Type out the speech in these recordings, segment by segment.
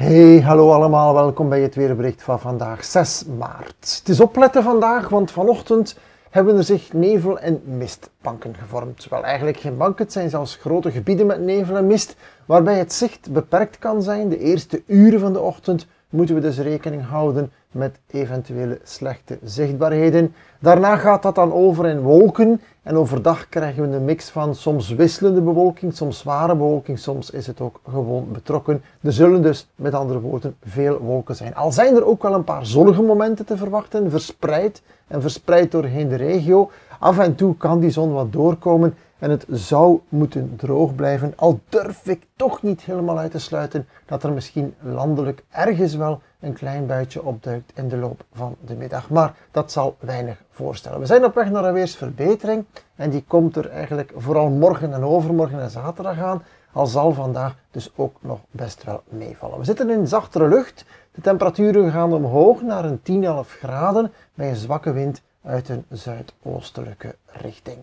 Hey, hallo allemaal, welkom bij het weerbericht van vandaag 6 maart. Het is opletten vandaag, want vanochtend hebben er zich nevel- en mistbanken gevormd. Wel eigenlijk geen banken, het zijn zelfs grote gebieden met nevel en mist, waarbij het zicht beperkt kan zijn. De eerste uren van de ochtend moeten we dus rekening houden met eventuele slechte zichtbaarheden. Daarna gaat dat dan over in wolken en overdag krijgen we een mix van soms wisselende bewolking, soms zware bewolking, soms is het ook gewoon betrokken. Er zullen dus met andere woorden veel wolken zijn. Al zijn er ook wel een paar zonnige momenten te verwachten, verspreid en verspreid doorheen de regio. Af en toe kan die zon wat doorkomen en het zou moeten droog blijven. Al durf ik toch niet helemaal uit te sluiten dat er misschien landelijk ergens wel een klein buitje opduikt in de loop van de middag. Maar dat zal weinig voorstellen. We zijn op weg naar een weersverbetering en die komt er eigenlijk vooral morgen en overmorgen en zaterdag aan. Al zal vandaag dus ook nog best wel meevallen. We zitten in zachtere lucht. De temperaturen gaan omhoog naar een 10, 11 graden bij een zwakke wind uit een zuidoostelijke richting.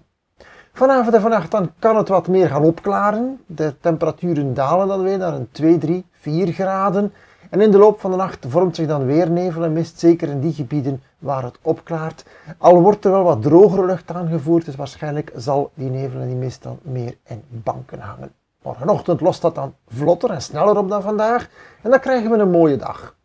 Vanavond en vannacht dan kan het wat meer gaan opklaren. De temperaturen dalen dan weer naar een 2, 3, 4 graden. En in de loop van de nacht vormt zich dan weer nevel en mist, zeker in die gebieden waar het opklaart. Al wordt er wel wat drogere lucht aangevoerd, dus waarschijnlijk zal die nevel en die mist dan meer in banken hangen. Morgenochtend lost dat dan vlotter en sneller op dan vandaag en dan krijgen we een mooie dag.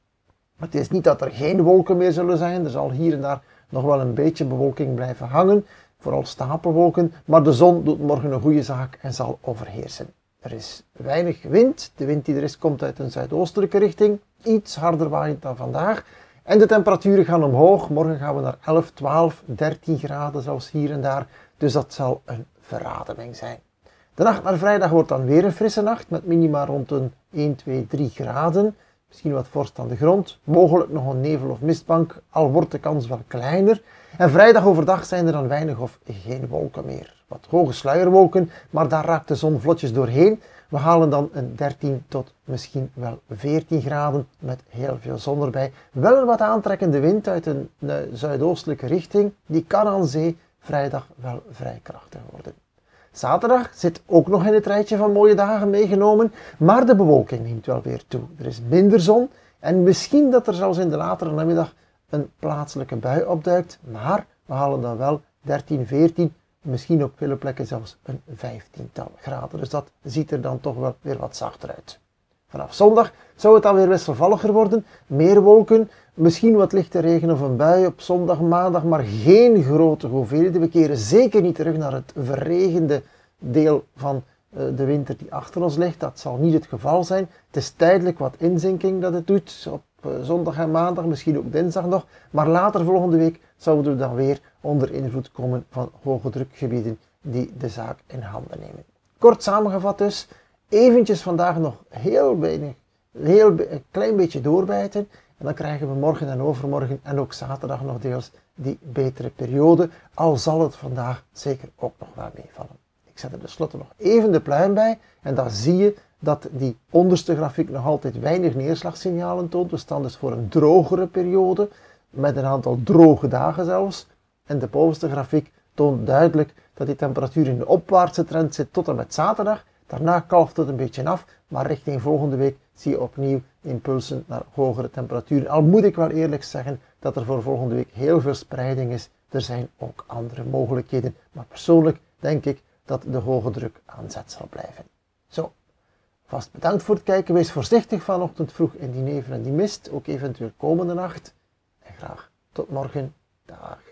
Het is niet dat er geen wolken meer zullen zijn, er zal hier en daar nog wel een beetje bewolking blijven hangen vooral stapelwolken, maar de zon doet morgen een goede zaak en zal overheersen. Er is weinig wind, de wind die er is komt uit een zuidoostelijke richting, iets harder waaiend dan vandaag. En de temperaturen gaan omhoog, morgen gaan we naar 11, 12, 13 graden zelfs hier en daar, dus dat zal een verademing zijn. De nacht naar vrijdag wordt dan weer een frisse nacht met minima rond een 1, 2, 3 graden. Misschien wat vorst aan de grond, mogelijk nog een nevel- of mistbank, al wordt de kans wel kleiner. En vrijdag overdag zijn er dan weinig of geen wolken meer. Wat hoge sluierwolken, maar daar raakt de zon vlotjes doorheen. We halen dan een 13 tot misschien wel 14 graden met heel veel zon erbij. Wel een wat aantrekkende wind uit een zuidoostelijke richting. Die kan aan zee vrijdag wel vrij krachtig worden. Zaterdag zit ook nog in het rijtje van mooie dagen meegenomen, maar de bewolking neemt wel weer toe. Er is minder zon en misschien dat er zelfs in de latere namiddag een plaatselijke bui opduikt, maar we halen dan wel 13, 14, misschien op vele plekken zelfs een 15-tal graden. Dus dat ziet er dan toch wel weer wat zachter uit. Vanaf zondag zou het dan weer wisselvalliger worden, meer wolken, misschien wat lichte regen of een bui op zondag, maandag, maar geen grote hoeveelheden. We keren zeker niet terug naar het verregende deel van eh, de winter die achter ons ligt. Dat zal niet het geval zijn. Het is tijdelijk wat inzinking dat het doet. Op eh, zondag en maandag, misschien ook dinsdag nog. Maar later volgende week zouden we dan weer onder invloed komen van hoge drukgebieden die de zaak in handen nemen. Kort samengevat dus, eventjes vandaag nog heel weinig, heel een klein beetje doorbijten. En dan krijgen we morgen en overmorgen en ook zaterdag nog deels die betere periode. Al zal het vandaag zeker ook nog wel meevallen. Ik zet er tenslotte nog even de pluim bij en dan zie je dat die onderste grafiek nog altijd weinig neerslagsignalen toont. We staan dus voor een drogere periode, met een aantal droge dagen zelfs. En de bovenste grafiek toont duidelijk dat die temperatuur in de opwaartse trend zit tot en met zaterdag. Daarna kalft het een beetje af, maar richting volgende week zie je opnieuw impulsen naar hogere temperaturen. Al moet ik wel eerlijk zeggen dat er voor volgende week heel veel spreiding is. Er zijn ook andere mogelijkheden, maar persoonlijk denk ik dat de hoge druk aan zet zal blijven. Zo, vast bedankt voor het kijken. Wees voorzichtig vanochtend vroeg in die nevel en die mist, ook eventueel komende nacht. En graag tot morgen. Dag.